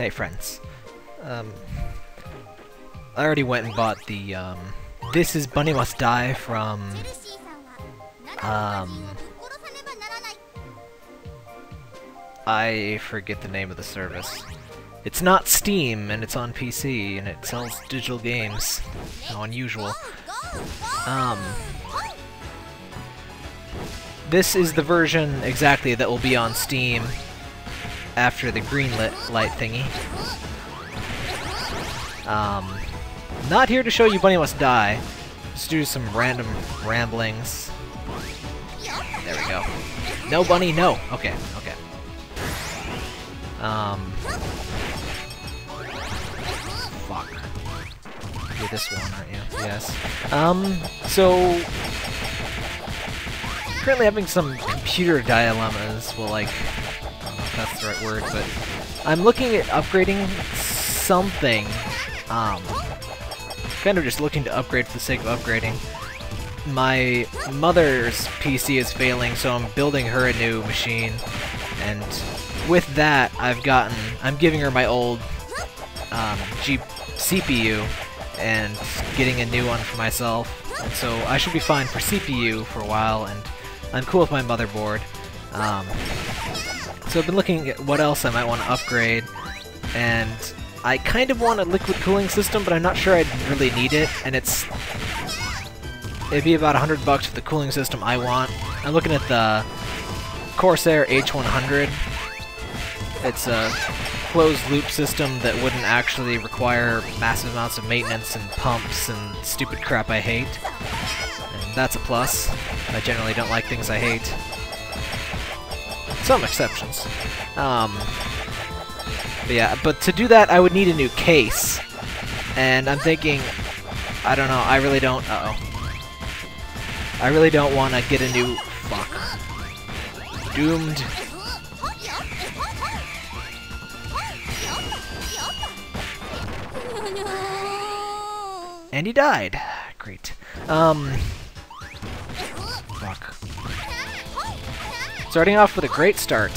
Hey, friends. Um, I already went and bought the, um, This is Bunny Must Die from, um, I forget the name of the service. It's not Steam, and it's on PC, and it sells digital games. How unusual. Um, this is the version exactly that will be on Steam after the green lit light thingy. Um, not here to show you Bunny Must Die. Just do some random ramblings. There we go. No, Bunny, no! Okay, okay. Um... Fuck. You're this one, aren't you? Yes. Um, so... Currently having some computer dilemmas, well, like... that's the right word, but... I'm looking at upgrading something. Um, kind of just looking to upgrade for the sake of upgrading. My mother's PC is failing, so I'm building her a new machine, and with that, I've gotten, I'm giving her my old um, CPU and getting a new one for myself, and so I should be fine for CPU for a while, and I'm cool with my motherboard. Um, so I've been looking at what else I might want to upgrade, and I kind of want a liquid cooling system, but I'm not sure I'd really need it, and it's... It'd be about 100 bucks for the cooling system I want. I'm looking at the Corsair H100. It's a closed-loop system that wouldn't actually require massive amounts of maintenance and pumps and stupid crap I hate. And that's a plus. I generally don't like things I hate. Some exceptions. Um, but yeah, but to do that, I would need a new case. And I'm thinking, I don't know, I really don't, uh oh I really don't want to get a new, fuck. Doomed. And he died. Great. Um, fuck. Starting off with a great start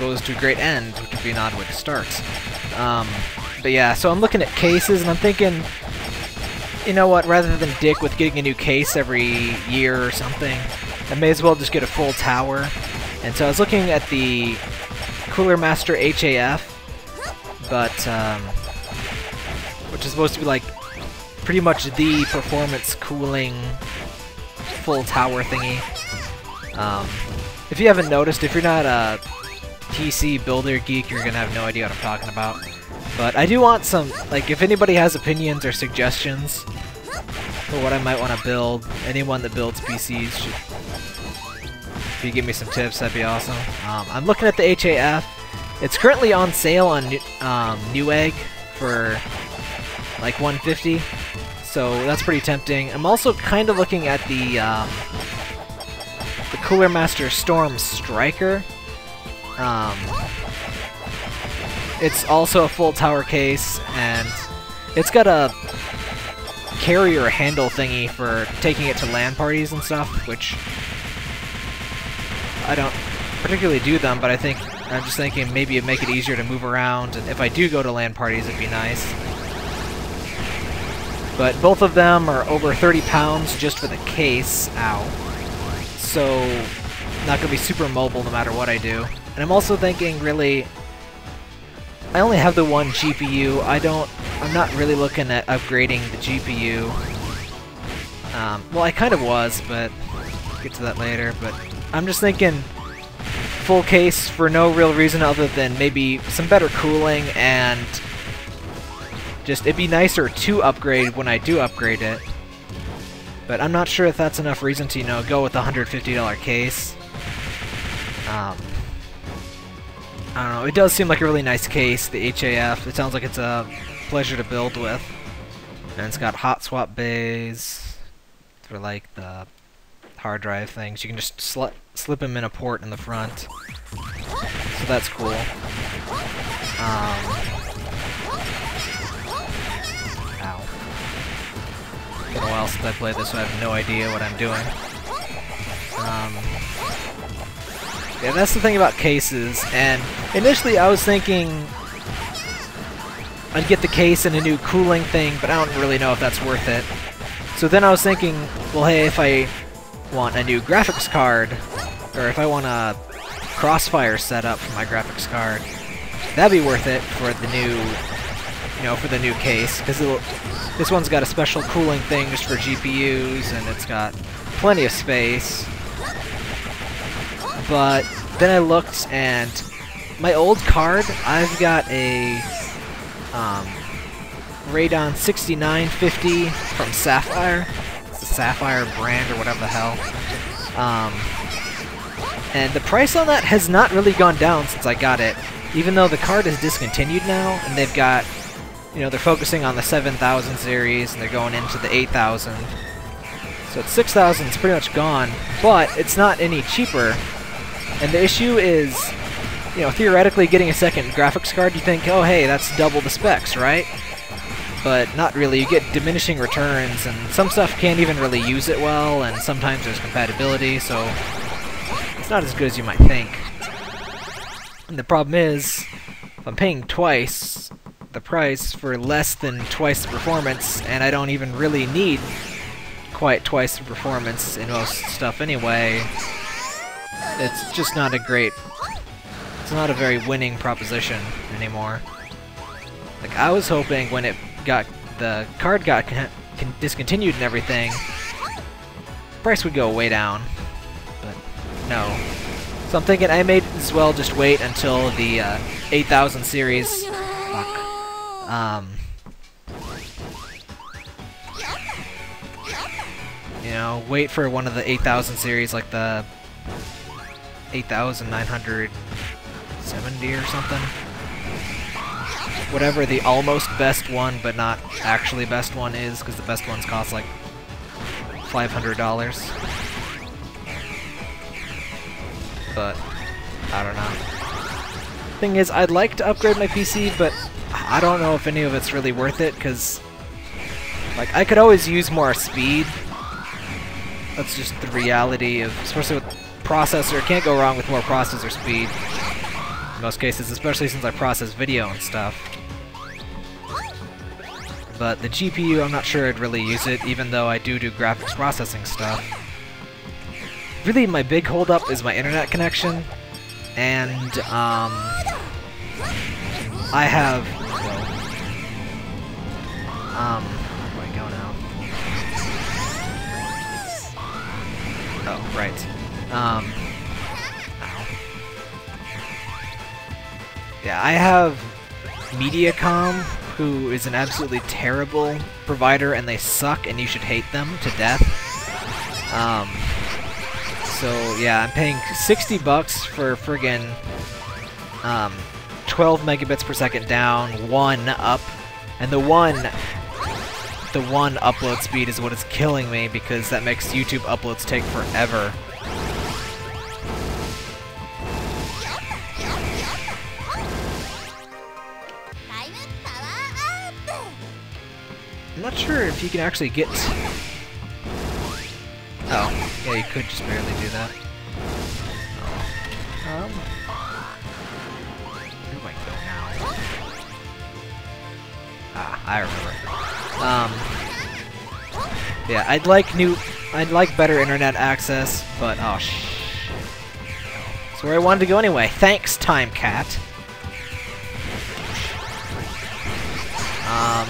goes to a great end, which would be an odd way to start. Um, but yeah, so I'm looking at cases, and I'm thinking, you know what, rather than dick with getting a new case every year or something, I may as well just get a full tower. And so I was looking at the Cooler Master HAF, but, um, which is supposed to be like pretty much the performance cooling full tower thingy. Um, if you haven't noticed, if you're not a PC builder geek, you're gonna have no idea what I'm talking about. But I do want some, like, if anybody has opinions or suggestions for what I might want to build, anyone that builds PCs should, if you give me some tips, that'd be awesome. Um, I'm looking at the HAF. It's currently on sale on um, Newegg for like 150 so that's pretty tempting. I'm also kind of looking at the um, the Cooler Master Storm Stryker. Um, it's also a full tower case, and it's got a carrier handle thingy for taking it to LAN parties and stuff, which I don't particularly do them, but I think I'm just thinking maybe it'd make it easier to move around, and if I do go to LAN parties, it'd be nice. But both of them are over 30 pounds just for the case. Ow. So, not going to be super mobile no matter what I do. And I'm also thinking, really, I only have the one GPU. I don't, I'm not really looking at upgrading the GPU. Um, well, I kind of was, but I'll get to that later. But I'm just thinking full case for no real reason other than maybe some better cooling and just it'd be nicer to upgrade when I do upgrade it. But I'm not sure if that's enough reason to, you know, go with a $150 case. Um, I don't know, it does seem like a really nice case, the HAF. It sounds like it's a pleasure to build with. And it's got hot swap bays for like the hard drive things. You can just sl slip them in a port in the front. So that's cool. Um, I played this, so I have no idea what I'm doing. Um, Yeah, that's the thing about cases, and initially I was thinking I'd get the case and a new cooling thing, but I don't really know if that's worth it. So then I was thinking, well hey, if I want a new graphics card, or if I want a crossfire setup for my graphics card, that'd be worth it for the new, you know, for the new case, because this one's got a special cooling thing just for GPUs, and it's got plenty of space. But then I looked, and my old card, I've got a um, Radeon 6950 from Sapphire. It's the Sapphire brand or whatever the hell. Um, and the price on that has not really gone down since I got it. Even though the card is discontinued now, and they've got, you know, they're focusing on the 7000 series, and they're going into the 8000. So at 6000 it's pretty much gone, but it's not any cheaper. And the issue is, you know, theoretically getting a second graphics card, you think, oh hey, that's double the specs, right? But not really, you get diminishing returns, and some stuff can't even really use it well, and sometimes there's compatibility, so it's not as good as you might think. And the problem is, if I'm paying twice the price for less than twice the performance, and I don't even really need quite twice the performance in most stuff anyway, it's just not a great... It's not a very winning proposition anymore. Like, I was hoping when it got... the card got discontinued and everything, price would go way down. But, no. So I'm thinking I may as well just wait until the uh, 8000 series. Um. You know, wait for one of the 8000 series, like the 8970 or something. Whatever the almost best one, but not actually best one is, because the best ones cost like $500 but I don't know. Thing is, I'd like to upgrade my PC, but I don't know if any of it's really worth it, because like I could always use more speed. That's just the reality of, especially with processor, can't go wrong with more processor speed. In most cases, especially since I process video and stuff. But the GPU, I'm not sure I'd really use it, even though I do do graphics processing stuff really my big holdup is my internet connection, and um, I have. Um, where do I go now? Oh, right. Um, yeah, I have Mediacom, who is an absolutely terrible provider, and they suck, and you should hate them to death. Um, so yeah, I'm paying 60 bucks for friggin' um, 12 megabits per second down, one up, and the one the one upload speed is what is killing me because that makes YouTube uploads take forever. I'm not sure if you can actually get Oh, yeah, you could just barely do that. Um, where do I go now? Ah, I remember. Um, yeah, I'd like new, I'd like better internet access, but oh sh. That's where I wanted to go anyway. Thanks, Time Cat. Um,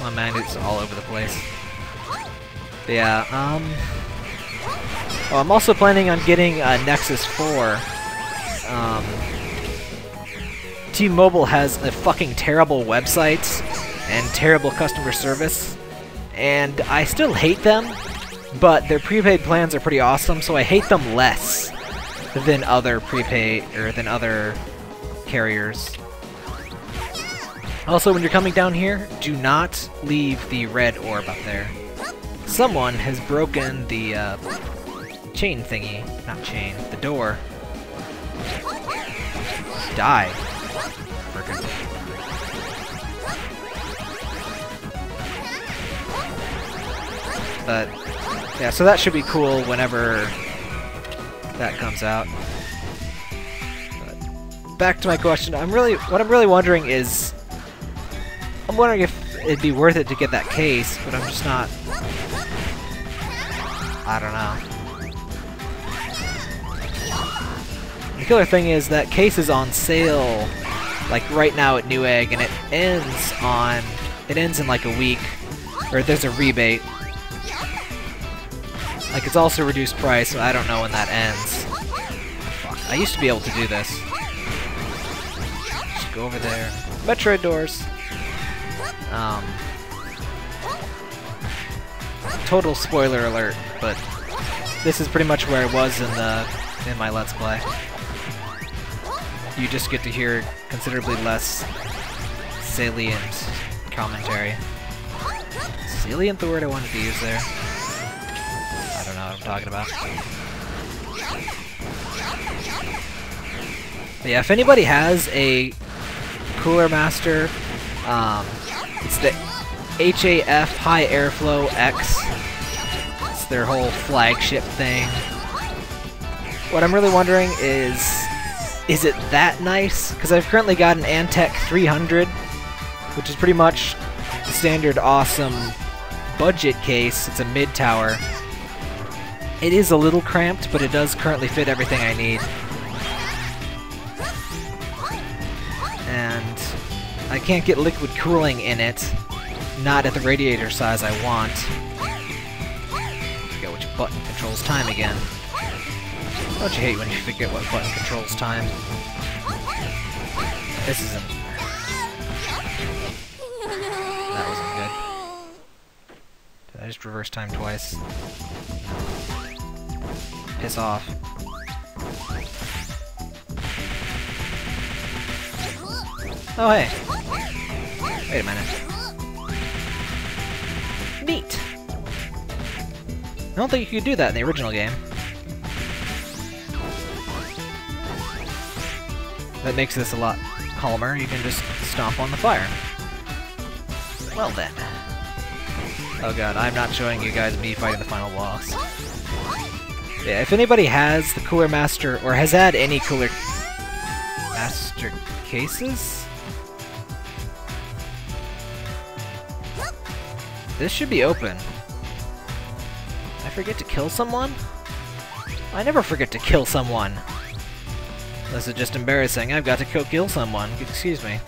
my mind is all over the place yeah, um... Oh, I'm also planning on getting a Nexus 4. Um... T-Mobile has a fucking terrible website and terrible customer service, and I still hate them, but their prepaid plans are pretty awesome, so I hate them less than other prepaid, or than other carriers. Also, when you're coming down here, do not leave the red orb up there. Someone has broken the uh, chain thingy. Not chain, the door. Die. Frickin'. But, yeah, so that should be cool whenever that comes out. back to my question. I'm really, what I'm really wondering is, I'm wondering if it'd be worth it to get that case, but I'm just not. I don't know. The killer thing is that case is on sale, like right now at Newegg, and it ends on, it ends in like a week, or there's a rebate. Like it's also reduced price, so I don't know when that ends. Fuck, I used to be able to do this. Just go over there. Metroid doors. Um, total spoiler alert, but this is pretty much where I was in the in my Let's Play. You just get to hear considerably less salient commentary. Salient the word I wanted to use there. Talking about. But yeah, if anybody has a Cooler Master, um, it's the HAF High Airflow X. It's their whole flagship thing. What I'm really wondering is, is it that nice? Because I've currently got an Antec 300, which is pretty much the standard awesome budget case. It's a mid-tower. It is a little cramped, but it does currently fit everything I need. And I can't get liquid cooling in it. Not at the radiator size I want. Forget which button controls time again. Don't you hate when you forget what button controls time? This isn't... That wasn't good. Did I just reverse time twice? Piss off. Oh, hey. Wait a minute. Neat! I don't think you could do that in the original game. That makes this a lot calmer. You can just stomp on the fire. Well then. Oh god, I'm not showing you guys me fighting the final boss. Yeah, if anybody has the Cooler Master, or has had any Cooler Master cases, This should be open. I forget to kill someone? I never forget to kill someone. This is just embarrassing. I've got to kill someone. Excuse me.